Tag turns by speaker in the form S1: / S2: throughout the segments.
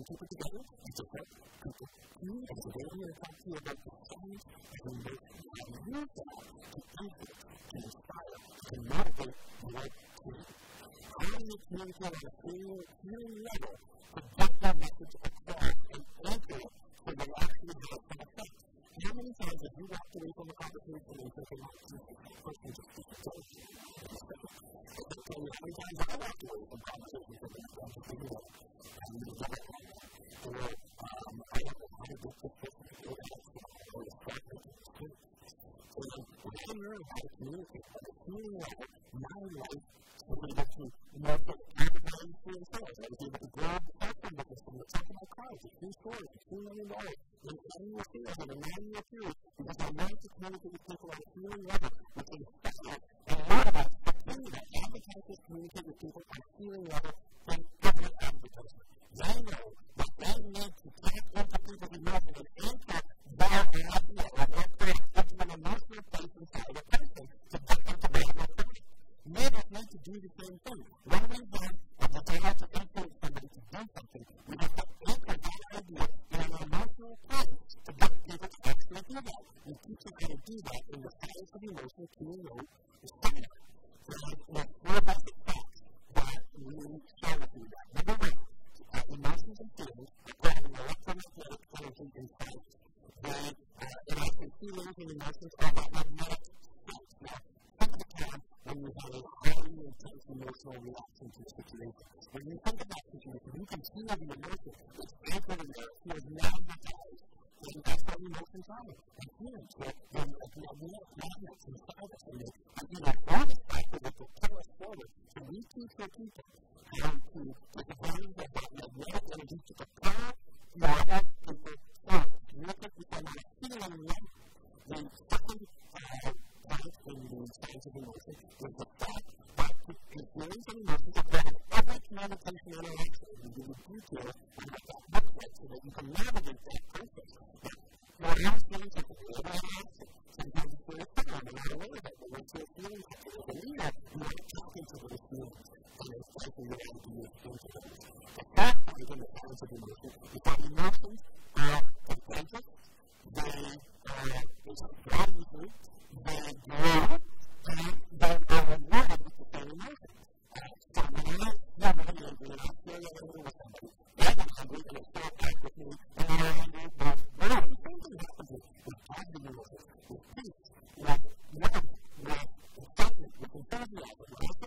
S1: and keep it together. It's okay. People communicate. So they don't want to talk to you about the science and they use that to influence, to inspire, to motivate your team. How do you communicate on a feeling, feeling level to get that message across and anchor it so that it actually has some effect? How many times have you walked away from a conversation and thinking, oh, that person just didn't tell you? I can tell you how many times I walked away from conversations when I learn how to communicate at a feeling level, my able to more so everybody feeling sales. I was able to grab the platform business from the top of my car to two stores, in a nine year period because I wanted to communicate with people on a feeling level, which inspire and motivate the thing that advertisers communicate with people on a feeling level than every advertiser. They know that they need to tap into people's emotions and impact their idea or their craft into an emotional place inside a person to get them to buy their product. Leaders need to do the same thing. When we have a desire to influence somebody to do something, we have to anchor that idea in an emotional place to get people to actually do that. We teach them how to do that in the science of emotion, Q&A, is seminar. So there are four basic facts that we share with you. Number one, emotions and feelings are having electromagnetic energy inside. They, uh, and actually feelings and emotions are about magnetic fields. Now, think of a time when you have intense emotional reaction to a situation. When you think that situation, you can feel the emotion. It's anchored in there. It feels magnetized. And that's what emotions are. And feelings. So when you have magnets inside us, and you know, all this factor that will pull us forward. We teach our people how to take advantage of that magnetic energy to propel normal people forward. Communicate with them on a feeling level. The second uh, in the science of emotion is the fact the feelings and are part of every communication interaction. We give you details on what that like so that you can navigate that process. Your feelings are the way Sometimes you feel a and not aware of it, but once you're feeling as a leader, you want to tap into those feelings and it's something you want to do them. The the science of emotion is that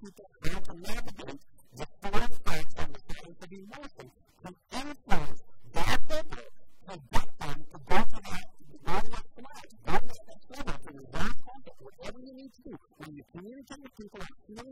S1: people how to navigate the four parts of the science of emotion to influence their people to get them to go to that, go to that flag, go to that next to last contact, whatever you need to do. When you communicate with people at feeling